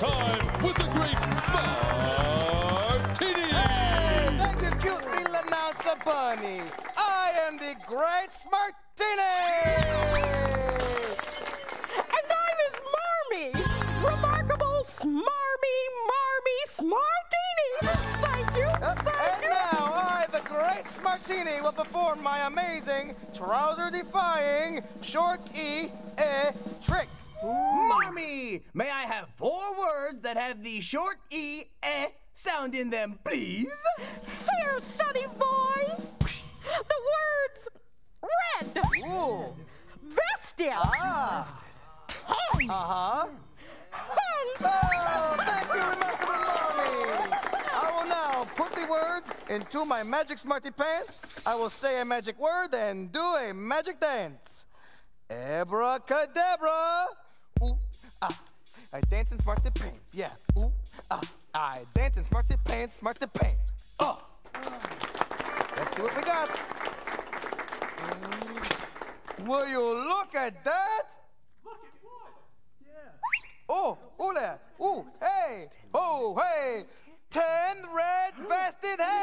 time with the great Smartini. Hey, thank you, cute little announcer bunny. I am the great Smartini. And I'm his Marmy! Remarkable, smarmy, marmy, smartini! Thank you, thank And you! now I, the great Smartini, will perform my amazing, trouser-defying, short E eh, trick. Marmy, may I have four words that have the short E, eh sound in them, please? Here, sonny boy! The words red, Ooh. vestia, Ah. tongue, Uh-huh. hands, Oh, thank you, remarkable mommy. I will now put the words into my magic smarty pants. I will say a magic word and do a magic dance. Abracadabra. Ooh, dance in smarty pants. Yeah. Ooh, ah. I dance smart the pants, smart the pants. Oh. Let's see what we got. Mm. Will you look at that? Oh, oh there. Oh, hey. Oh, hey. Ten red vested hands.